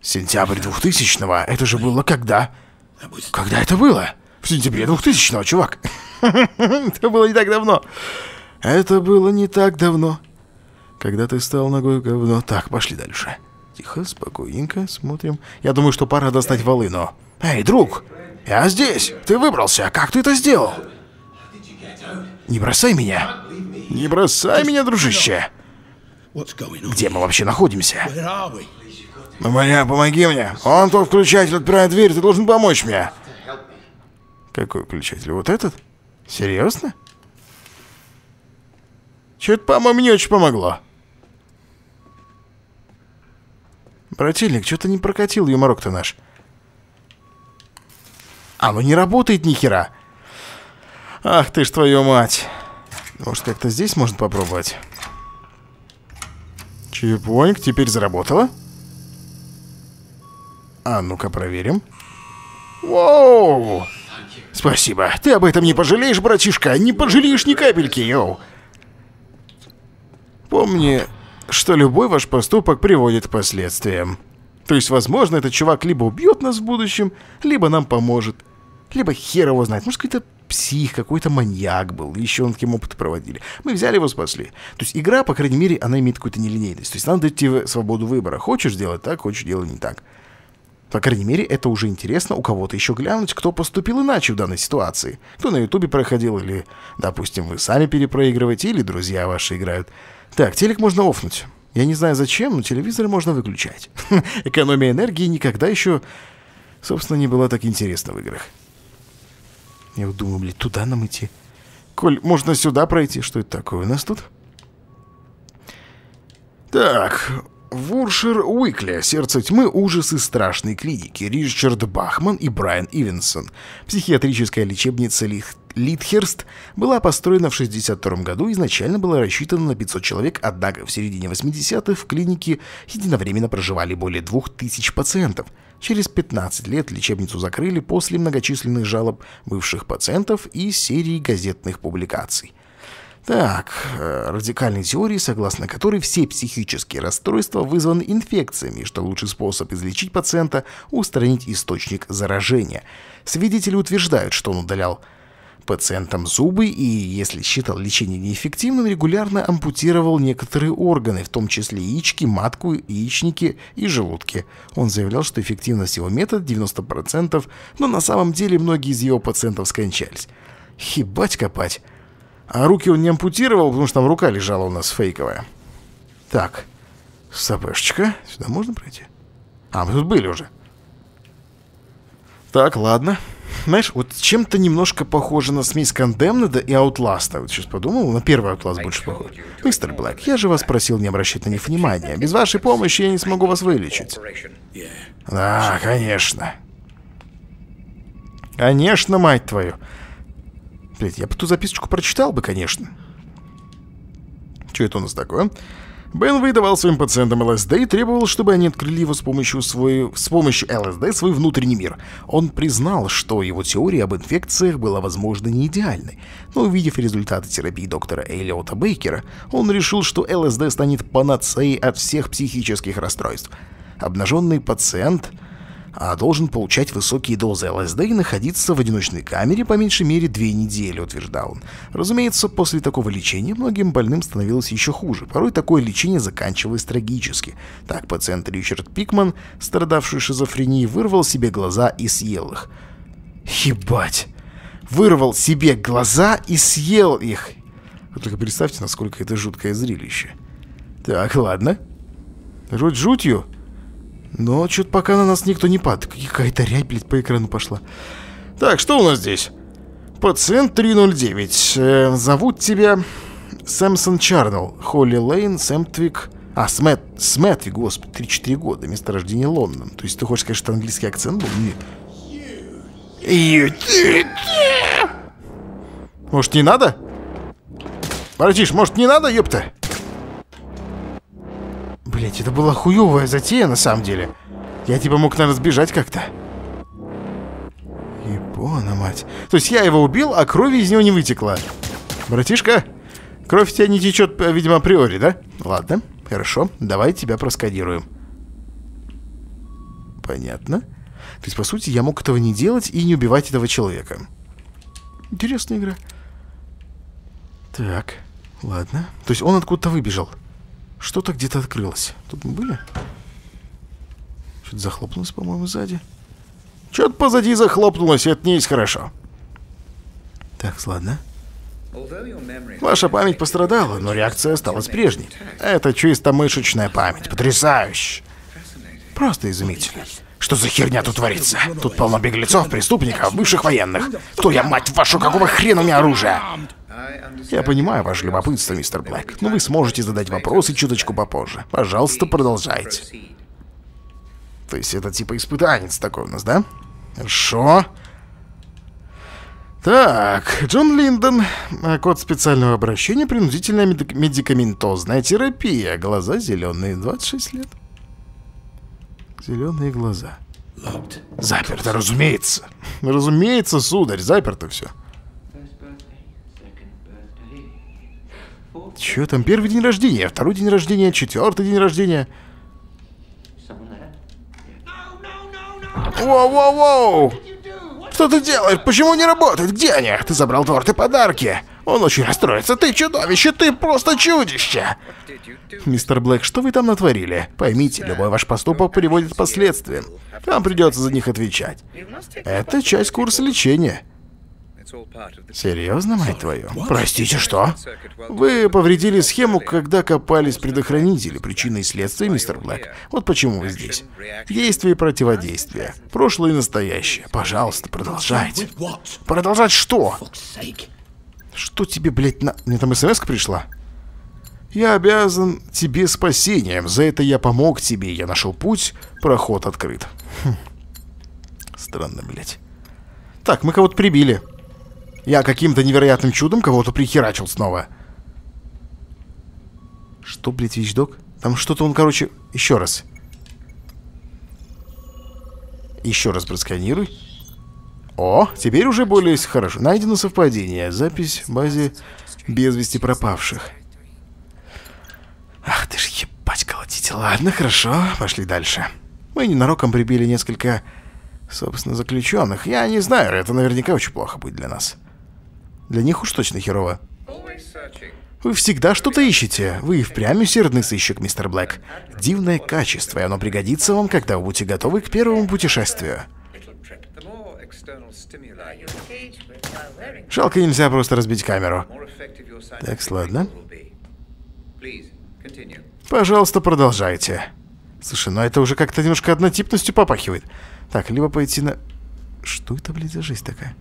Сентябрь 2000-го? Это же было когда? Когда это было? В сентябре 2000-го, чувак. *laughs* Это было не так давно. Это было не так давно. Когда ты стал ногой говно. Так, пошли дальше. Тихо, спокойненько, смотрим. Я думаю, что пора достать волыну. Эй, друг! Я здесь! Ты выбрался! Как ты это сделал? Не бросай меня! Не бросай меня, дружище! Где мы вообще находимся? Моя, помоги мне! Он тот включатель отпирает дверь, ты должен помочь мне! Какой включатель? Вот этот? Серьезно? Что-то, по-моему, не очень помогло. Брательник, что-то не прокатил юморок-то наш. Ну не работает ни хера. Ах ты ж твою мать. Может, как-то здесь можно попробовать? Чепоньк, теперь заработало. А ну-ка проверим. Воу! Спасибо. Ты об этом не пожалеешь, братишка. Не пожалеешь ни капельки, йоу. Помни, что любой ваш поступок приводит к последствиям. То есть, возможно, этот чувак либо убьет нас в будущем, либо нам поможет. Либо хер его знает. Может, какой-то псих, какой-то маньяк был, еще он таким опыт проводили. Мы взяли его, спасли. То есть игра, по крайней мере, она имеет какую-то нелинейность. То есть надо дать тебе свободу выбора. Хочешь делать так, хочешь делать не так. По крайней мере, это уже интересно у кого-то еще глянуть, кто поступил иначе в данной ситуации. Кто на ютубе проходил, или, допустим, вы сами перепроигрываете, или друзья ваши играют. Так, телек можно офнуть. Я не знаю зачем, но телевизор можно выключать. *laughs* Экономия энергии никогда еще, собственно, не была так интересна в играх. Я вот думаю, блин, туда нам идти. Коль, можно сюда пройти. Что это такое у нас тут? Так, Вуршир Уикли, «Сердце тьмы. Ужасы страшной клиники», Ричард Бахман и Брайан Ивенсон. Психиатрическая лечебница Лих... Литхерст была построена в 1962 году изначально была рассчитана на 500 человек, однако в середине 80-х в клинике единовременно проживали более 2000 пациентов. Через 15 лет лечебницу закрыли после многочисленных жалоб бывших пациентов и серии газетных публикаций. Так, э, радикальной теории, согласно которой все психические расстройства вызваны инфекциями, что лучший способ излечить пациента – устранить источник заражения. Свидетели утверждают, что он удалял пациентам зубы и, если считал лечение неэффективным, регулярно ампутировал некоторые органы, в том числе яички, матку, яичники и желудки. Он заявлял, что эффективность его метода 90%, но на самом деле многие из его пациентов скончались. Хибать копать. А руки он не ампутировал, потому что там рука лежала у нас фейковая. Так, СПшечка. Сюда можно пройти? А, мы тут были уже. Так, ладно. Знаешь, вот чем-то немножко похоже на смесь Condemned и Outlast. Вот сейчас подумал, на первый Outlast больше похож. Мистер Блэк, я же вас просил не обращать на них внимания. Без вашей помощи я не смогу вас вылечить. Да, конечно. Конечно, мать твою. Блять, я бы ту записочку прочитал бы, конечно. Что это у нас такое? Бен выдавал своим пациентам ЛСД и требовал, чтобы они открыли его с помощью, свой, с помощью ЛСД свой внутренний мир. Он признал, что его теория об инфекциях была, возможно, не идеальной, но увидев результаты терапии доктора Эллиота Бейкера, он решил, что ЛСД станет панацеей от всех психических расстройств. Обнаженный пациент а должен получать высокие дозы ЛСД и находиться в одиночной камере по меньшей мере две недели, утверждал он. Разумеется, после такого лечения многим больным становилось еще хуже. Порой такое лечение заканчивалось трагически. Так пациент Ричард Пикман, страдавший шизофренией, вырвал себе глаза и съел их. Ебать! Вырвал себе глаза и съел их! Вы только представьте, насколько это жуткое зрелище. Так, ладно. Жуть жутью, но что-то пока на нас никто не падает. Какая-то рябь, блядь, по экрану пошла. Так, что у нас здесь? Пациент 309. Э, зовут тебя Сэмсон Чарнелл. Холли Лейн, Сэмтвик... А, Смет, Сметвик, господи, 3-4 года. Место рождения Лондон. То есть ты хочешь сказать, что английский акцент был? Не... Может, не надо? Братиш, может, не надо, ёпта? Блять, это была хуевая затея на самом деле. Я типа мог, наверное, сбежать как-то. Ебона, мать. То есть я его убил, а крови из него не вытекла. Братишка, кровь у тебя не течет, видимо, априори, да? Ладно, хорошо, давай тебя просканируем. Понятно. То есть, по сути, я мог этого не делать и не убивать этого человека. Интересная игра. Так, ладно. То есть он откуда-то выбежал. Что-то где-то открылось. Тут мы были? Что-то захлопнулось, по-моему, сзади. Что-то позади захлопнулось, это не есть хорошо. Так, ладно. Ваша память пострадала, но реакция осталась прежней. Это чисто мышечная память. Потрясающе. Просто изумительно. Что за херня тут творится? Тут полно беглецов, преступников, бывших военных. Кто я, мать вашу, какого хрена у меня оружие? Я понимаю ваше любопытство, мистер Блэк, но вы сможете задать вопросы чуточку попозже. Пожалуйста, продолжайте. То есть это типа испытанец такой у нас, да? Хорошо. Так, Джон Линдон. Код специального обращения. Принудительная медикаментозная терапия. Глаза зеленые. 26 лет. Зеленые глаза. Заперто, разумеется. Разумеется, сударь, заперто все. Че там, первый день рождения, второй день рождения, четвертый день рождения. Воу-воу-воу! Что ты делаешь? Почему не работает? Где они? Ты забрал торт и подарки. Он очень расстроится. Ты чудовище, ты просто чудище. Мистер Блэк, что вы там натворили? Поймите, любой ваш поступок приводит к последствиям. Вам придется за них отвечать. Это часть курса лечения. Серьезно, мать твою? Простите, что? Вы повредили схему, когда копались предохранители, причины и следствия, мистер Блэк. Вот почему вы здесь. Действие и противодействие. Прошлое и настоящее. Пожалуйста, продолжайте. Продолжать что? Что тебе, блядь, на... Мне там смс пришла? Я обязан тебе спасением. За это я помог тебе. Я нашел путь. Проход открыт. Хм. Странно, блядь. Так, мы кого-то прибили. Я каким-то невероятным чудом кого-то прихерачил снова. Что, блядь, вещдок? Там что-то он, короче... Еще раз. Еще раз просканируй. О, теперь уже более хорошо. Найдено совпадение. Запись в базе без вести пропавших. Ах ты ж ебать колотите. Ладно, хорошо. Пошли дальше. Мы ненароком прибили несколько, собственно, заключенных. Я не знаю, это наверняка очень плохо будет для нас. Для них уж точно херово. Вы всегда что-то ищете. Вы и впрямь усердный сыщик, мистер Блэк. Дивное качество, и оно пригодится вам, когда вы будете готовы к первому путешествию. Жалко, нельзя просто разбить камеру. Так, ладно. Пожалуйста, продолжайте. Слушай, ну это уже как-то немножко однотипностью попахивает. Так, либо пойти на... Что это, блядь, за жизнь такая?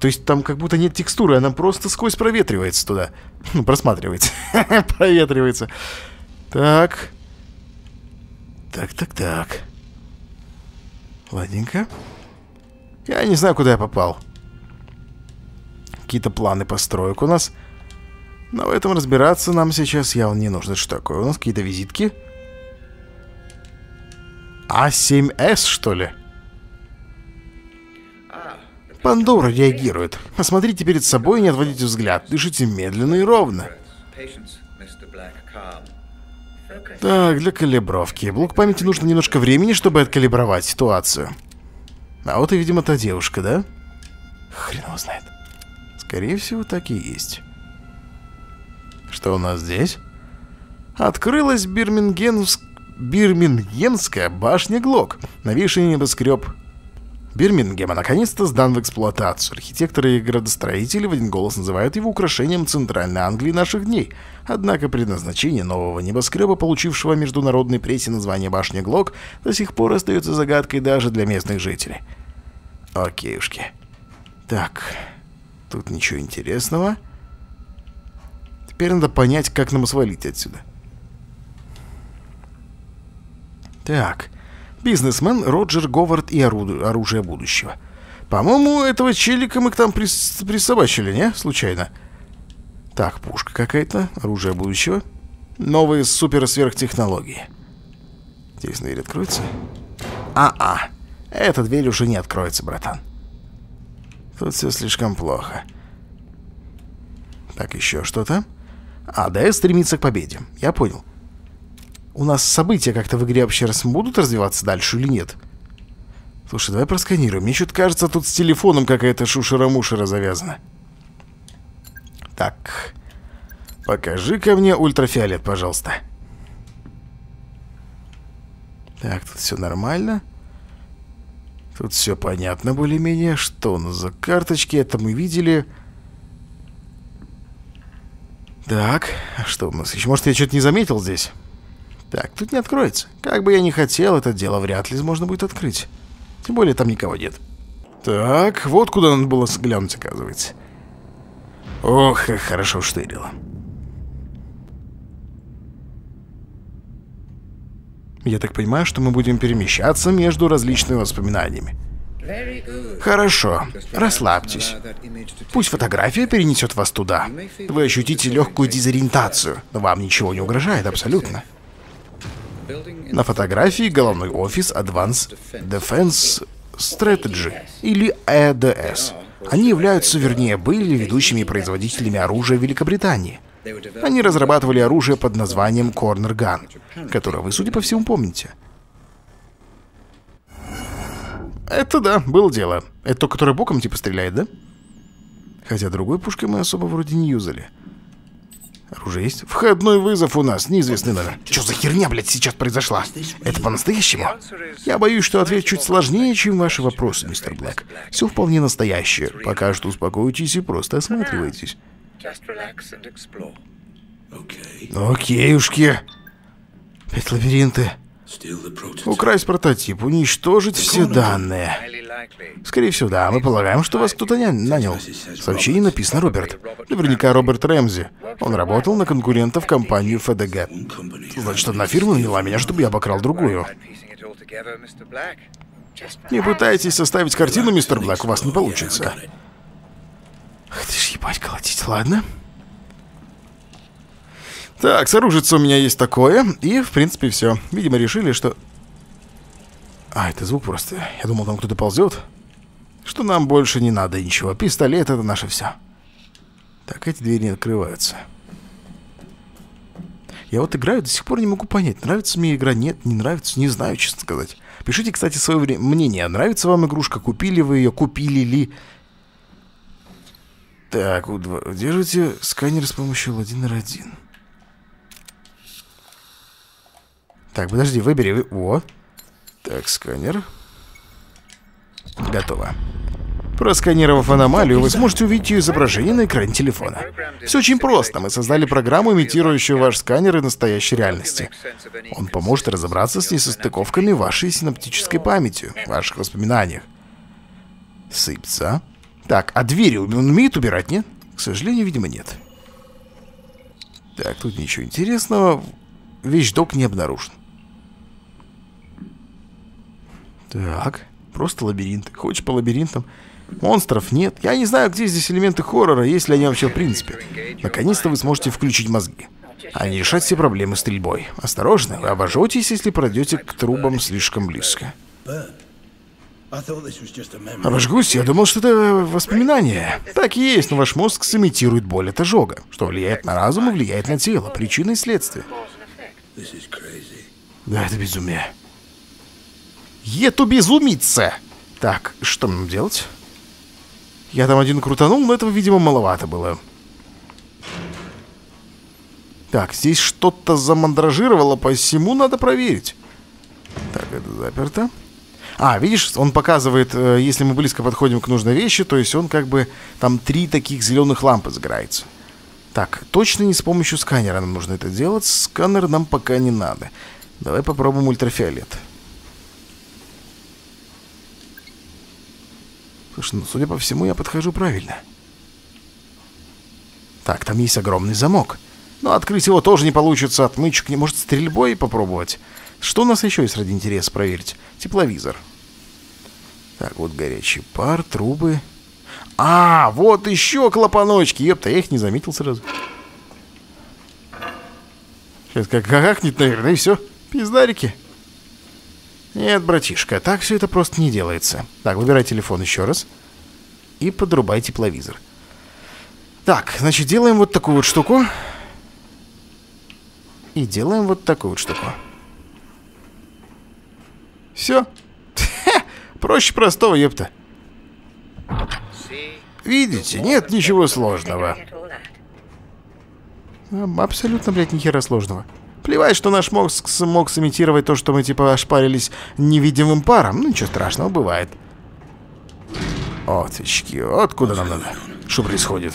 То есть там как будто нет текстуры, она просто сквозь проветривается туда. *laughs* Ну, просматривается. *laughs* проветривается. Так. Так, так, так. Ладненько. Я не знаю, куда я попал. Какие-то планы построек у нас. Но в этом разбираться нам сейчас явно не нужно. Что такое? У нас какие-то визитки? А7С, что ли? Пандора реагирует. Посмотрите перед собой и не отводите взгляд. Дышите медленно и ровно. Так, для калибровки. Блок памяти нужно немножко времени, чтобы откалибровать ситуацию. А вот и, видимо, та девушка, да? Хрен его знает. Скорее всего, так и есть. Что у нас здесь? Открылась Бирмингенск... Бирмингемская башня Глок. Новейший небоскреб Бирмингема наконец-то сдан в эксплуатацию. Архитекторы и градостроители в один голос называют его украшением центральной Англии наших дней. Однако предназначение нового небоскреба, получившего международной прессе название башни Глок, до сих пор остается загадкой даже для местных жителей. Окейушки. Так, тут ничего интересного. Теперь надо понять, как нам свалить отсюда. Так, Бизнесмен Роджер Говард и оружие будущего. По-моему, этого челика мы к там прис присобачили, не? Случайно. Так, пушка какая-то, оружие будущего. Новые супер-сверхтехнологии. Интересно, дверь откроется? А-а, эта дверь уже не откроется, братан. Тут все слишком плохо. Так, еще что-то. А, ДС стремится к победе. Я понял у нас события как-то в игре вообще раз будут развиваться дальше или нет? Слушай, давай просканируем. Мне что-то кажется, тут с телефоном какая-то шушера-мушера завязана. Так. покажи ко мне ультрафиолет, пожалуйста. Так, тут все нормально. Тут все понятно более-менее. Что у нас за карточки? Это мы видели. Так, а что у нас еще? Может, я что-то не заметил здесь? Так, тут не откроется. Как бы я ни хотел, это дело вряд ли можно будет открыть. Тем более там никого нет. Так, вот куда надо было взглянуть, оказывается. Ох, как хорошо штырило. Я так понимаю, что мы будем перемещаться между различными воспоминаниями. Хорошо, расслабьтесь. Пусть фотография перенесет вас туда. Вы ощутите легкую дезориентацию, но вам ничего не угрожает абсолютно. На фотографии головной офис Advanced Defense Strategy, или EDS. Они являются, вернее, были ведущими производителями оружия Великобритании. Они разрабатывали оружие под названием Corner Gun, которое вы, судя по всему, помните. Это да, было дело. Это то, которое боком типа стреляет, да? Хотя другой пушкой мы особо вроде не юзали. Оружие есть? Входной вызов у нас, неизвестный номер. Что за херня, блядь, сейчас произошла? Это по-настоящему? Я боюсь, что ответ чуть сложнее, чем ваши вопросы, мистер Блэк. Все вполне настоящее. Пока что успокойтесь и просто осматривайтесь. Окейушки. Опять лабиринты. Украсть прототип, уничтожить все данные. Скорее всего, да. Мы полагаем, что вас кто-то нанял. В сообщении написано Роберт. Наверняка Роберт Рэмзи. Он работал на конкурента в компанию ФДГ. Значит, одна фирма наняла меня, чтобы я обокрал другую. Не пытайтесь составить картину, мистер Блэк, у вас не получится. Ах ты ж ебать колотить, ладно? Так, с оружием у меня есть такое. И, в принципе, все. Видимо, решили, что... А, это звук просто. Я думал, там кто-то ползет. Что нам больше не надо ничего. Пистолет — это наше все. Так, эти двери не открываются. Я вот играю, до сих пор не могу понять, нравится мне игра, нет, не нравится, не знаю, честно сказать. Пишите, кстати, свое мнение. Нравится вам игрушка? Купили вы ее? Купили ли? Так, удержите сканер с помощью L1 R1. Так, подожди, выбери. Вот. Так, сканер. Готово. Просканировав аномалию, вы сможете увидеть ее изображение на экране телефона. Все очень просто. Мы создали программу, имитирующую ваш сканер и настоящей реальности. Он поможет разобраться с несостыковками вашей синаптической памятью, ваших воспоминаниях. Сыпца. Так, а двери он умеет убирать, нет? К сожалению, видимо, нет. Так, тут ничего интересного. Вещдок не обнаружен. Так, просто лабиринт. Хочешь по лабиринтам? Монстров нет. Я не знаю, где здесь элементы хоррора, есть ли они вообще в принципе. Наконец-то вы сможете включить мозги. А не решать все проблемы стрельбой. Осторожно, вы обожжетесь, если пройдете к трубам слишком близко. Обожгусь, я думал, что это воспоминание. Так и есть, но ваш мозг сымитирует боль от ожога, что влияет на разум и влияет на тело. Причина и следствие. Да, это безумие. Ету безумица! Так, что нам делать? Я там один крутанул, но этого, видимо, маловато было. Так, здесь что-то замандражировало, посему надо проверить. Так, это заперто. А, видишь, он показывает, э, если мы близко подходим к нужной вещи, то есть он как бы, там три таких зеленых лампы загорается. Так, точно не с помощью сканера нам нужно это делать. Сканер нам пока не надо. Давай попробуем ультрафиолет. Слушай, ну, судя по всему, я подхожу правильно. Так, там есть огромный замок. Но открыть его тоже не получится. Отмычек не может стрельбой попробовать. Что у нас еще есть ради интереса проверить? Тепловизор. Так, вот горячий пар, трубы. А, вот еще клапаночки. Ёпта, я их не заметил сразу. Сейчас как гахнет, наверное, и все. Пиздарики. Нет, братишка, так все это просто не делается. Так, выбирай телефон еще раз. И подрубай тепловизор. Так, значит, делаем вот такую вот штуку. И делаем вот такую вот штуку. Все. Проще простого, епта. Видите, нет ничего сложного. Абсолютно, блядь, ни хера сложного. Плевать, что наш мозг смог сымитировать то, что мы типа ошпарились невидимым паром. Ну, ничего страшного, бывает. Отвечки, откуда нам надо? Что происходит?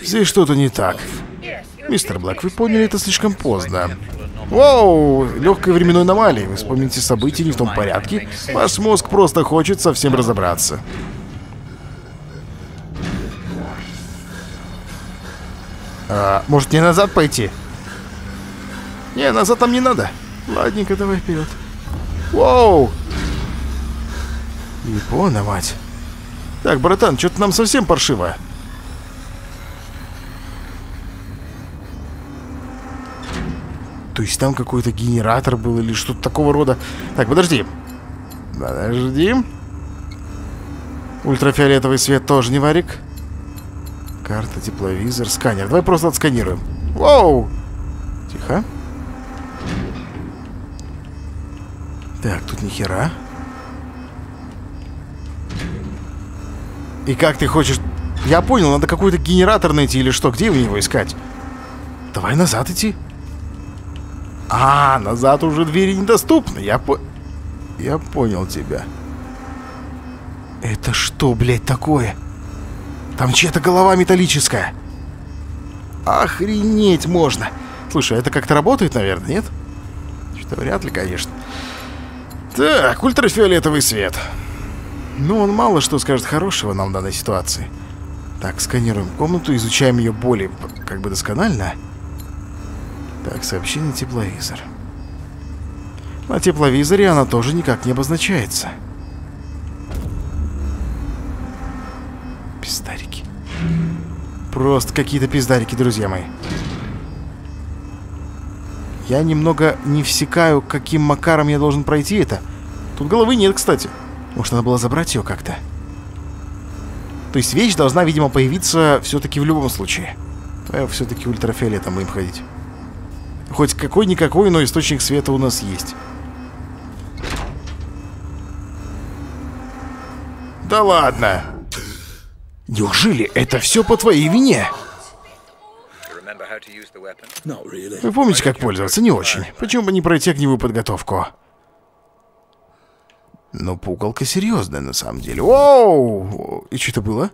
Здесь что-то не так. Мистер Блэк, вы поняли это слишком поздно. Воу, легкой временной аномалии. Вы вспомните события не в том порядке. Ваш мозг просто хочет совсем разобраться. А, может, не назад пойти? Не, назад там не надо. Ладненько, давай вперед. Воу! Япона, мать. Так, братан, что-то нам совсем паршиво. То есть там какой-то генератор был или что-то такого рода. Так, подожди. Подожди. Ультрафиолетовый свет тоже не варик. Карта, тепловизор, сканер. Давай просто отсканируем. Воу! Тихо. Так, тут ни хера. И как ты хочешь... Я понял, надо какой-то генератор найти или что? Где в него искать? Давай назад идти. А, назад уже двери недоступны. Я по... Я понял тебя. Это что, блядь, такое? Там чья-то голова металлическая. Охренеть можно. Слушай, это как-то работает, наверное, нет? Что-то вряд ли, конечно. Так, ультрафиолетовый свет. Ну, он мало что скажет хорошего нам в данной ситуации. Так, сканируем комнату, изучаем ее более, как бы, досконально. Так, сообщение тепловизор. На тепловизоре она тоже никак не обозначается. Пиздарики. Просто какие-то пиздарики, друзья мои. Я немного не всекаю, каким макаром я должен пройти это. Тут головы нет, кстати. Может, надо было забрать ее как-то? То есть вещь должна, видимо, появиться все-таки в любом случае. А все-таки ультрафиолетом будем ходить. Хоть какой-никакой, но источник света у нас есть. Да ладно! Неужели это все по твоей вине? Вы помните, как пользоваться? Не очень. Почему бы не пройти огневую подготовку? Но пукалка серьезная на самом деле. Оу! И что это было?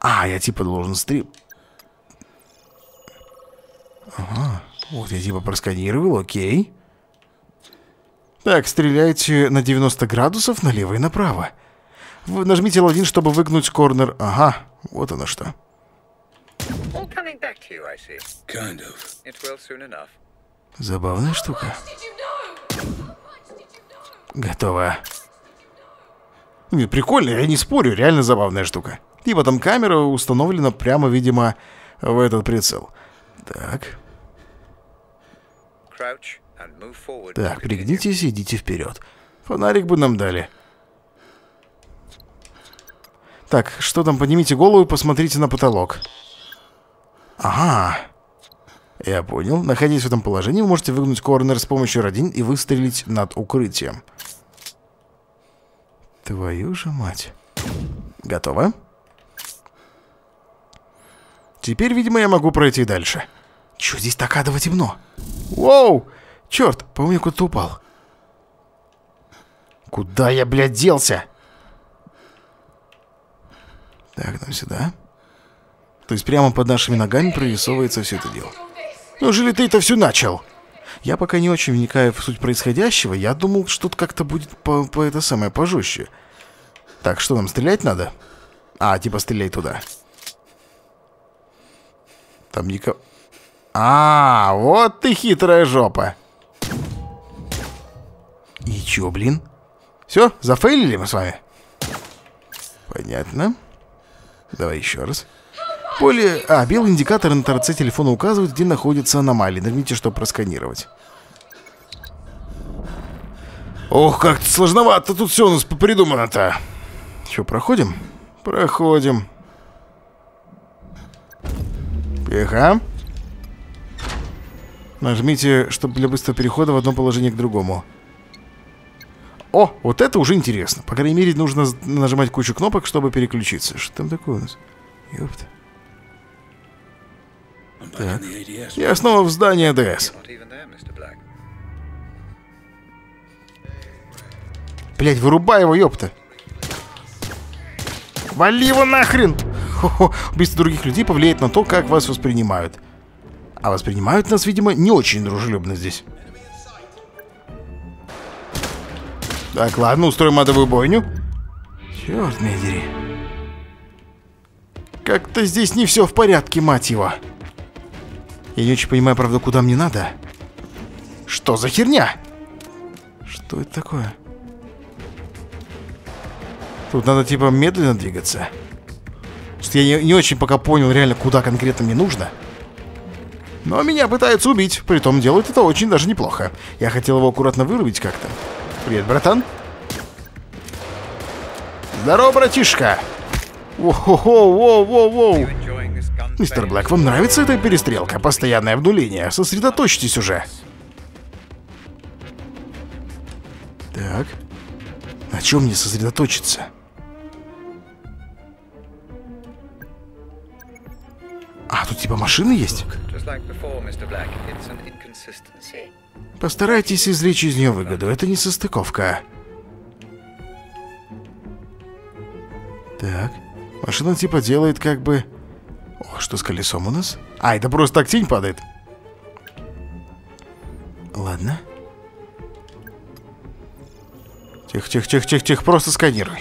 А, я типа должен стрим... Ага, вот я типа просканировал, окей. Так, стреляйте на 90 градусов налево и направо. Вы нажмите L1, чтобы выгнуть корнер. Ага, вот оно что. Забавная штука. Готово. Нет, прикольно, я не спорю, реально забавная штука. Типа там камера установлена прямо, видимо, в этот прицел. Так. Так, пригнитесь и идите вперед. Фонарик бы нам дали. Так, что там, поднимите голову и посмотрите на потолок. Ага. Я понял. Находясь в этом положении, вы можете выгнуть корнер с помощью родин и выстрелить над укрытием. Твою же мать. Готово? Теперь, видимо, я могу пройти дальше. Чё здесь так адово темно? Воу! Черт, по-моему, куда-то упал. Куда я, блядь, делся? Так, нам сюда. То есть прямо под нашими ногами прорисовывается все это дело. Неужели ты это все начал? Я пока не очень вникаю в суть происходящего. Я думал, что тут как-то будет по, по это самое пожестче. Так, что нам, стрелять надо? А, типа стреляй туда. Там никого... А, вот ты хитрая жопа. И чё, блин? Все, зафейлили мы с вами? Понятно. Давай еще раз. Поле... А, белый индикатор на торце телефона указывает, где находится аномалия. Нажмите, чтобы просканировать. Ох, как сложновато тут все у нас придумано-то. Что, проходим? Проходим. Тихо. Нажмите, чтобы для быстрого перехода в одно положение к другому. О, вот это уже интересно. По крайней мере, нужно нажимать кучу кнопок, чтобы переключиться. Что там такое у нас? Ёпта. Так. Я снова в здании АДС. Блять, вырубай его, ёпта. Вали его нахрен! Убийство других людей повлияет на то, как вас воспринимают. А воспринимают нас, видимо, не очень дружелюбно здесь. Так, ладно, устроим адовую бойню. Черт меня дери. Как-то здесь не все в порядке, мать его. Я не очень понимаю, правда, куда мне надо. Что за херня? Что это такое? Тут надо, типа, медленно двигаться. Что я не, не очень пока понял реально, куда конкретно мне нужно. Но меня пытаются убить, притом делают это очень даже неплохо. Я хотел его аккуратно вырубить как-то. Привет, братан. Здорово, братишка. Воу-воу-воу-воу. Мистер Блэк, вам нравится эта перестрелка? Постоянное обнуление. Сосредоточьтесь уже. Так. На чем мне сосредоточиться? А, тут типа машины есть? Постарайтесь извлечь из нее выгоду. Это не состыковка. Так. Машина типа делает как бы... О, что с колесом у нас? А, это просто так тень падает. Ладно. Тихо, тихо, тихо, тихо, тихо, просто сканируй.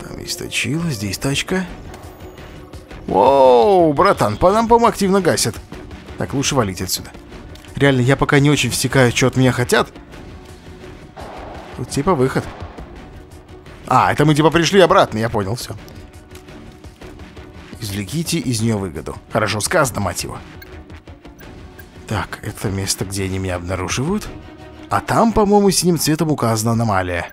Там есть точила, здесь тачка. Воу, братан, по нам, по активно гасят. Так, лучше валить отсюда. Реально, я пока не очень всекаю, что от меня хотят. Тут типа выход. А, это мы типа пришли обратно, я понял, все. Извлеките из нее выгоду. Хорошо сказано, мать его. Так, это место, где они меня обнаруживают. А там, по-моему, синим цветом указана аномалия.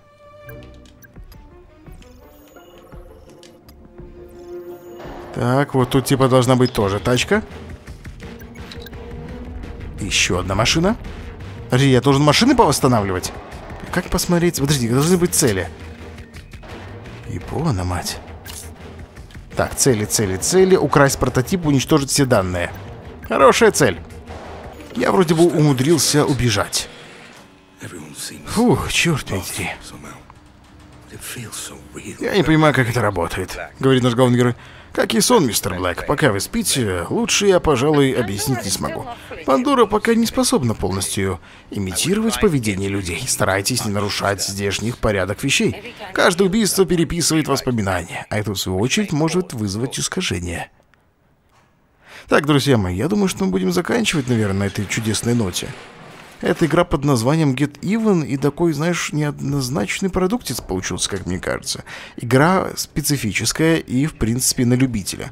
Так, вот тут типа должна быть тоже тачка. Еще одна машина. Подожди, я должен машины повосстанавливать? Как посмотреть? Подожди, должны быть цели. Ипона, мать. Так, цели, цели, цели. Украсть прототип, уничтожить все данные. Хорошая цель. Я вроде бы умудрился убежать. Фух, черт побери. Я не понимаю, как это работает, говорит наш главный герой. Как и сон, мистер Блэк. Пока вы спите, лучше я, пожалуй, объяснить не смогу. Пандора пока не способна полностью имитировать поведение людей. Старайтесь не нарушать здешних порядок вещей. Каждое убийство переписывает воспоминания, а это, в свою очередь, может вызвать искажение. Так, друзья мои, я думаю, что мы будем заканчивать, наверное, на этой чудесной ноте. Это игра под названием Get Even и такой, знаешь, неоднозначный продуктец получился, как мне кажется. Игра специфическая и, в принципе, на любителя.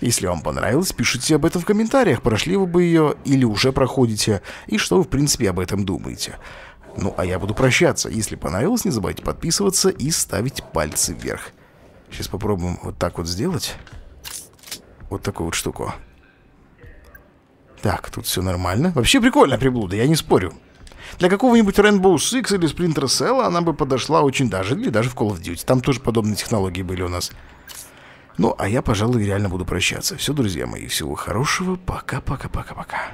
Если вам понравилось, пишите об этом в комментариях, прошли вы бы ее или уже проходите, и что вы, в принципе, об этом думаете. Ну, а я буду прощаться. Если понравилось, не забывайте подписываться и ставить пальцы вверх. Сейчас попробуем вот так вот сделать. Вот такую вот штуку. Так, тут все нормально. Вообще прикольная приблуда, я не спорю. Для какого-нибудь Rainbow Six или Splinter Cell она бы подошла очень даже, или даже в Call of Duty. Там тоже подобные технологии были у нас. Ну, а я, пожалуй, реально буду прощаться. Все, друзья мои, всего хорошего. Пока-пока-пока-пока.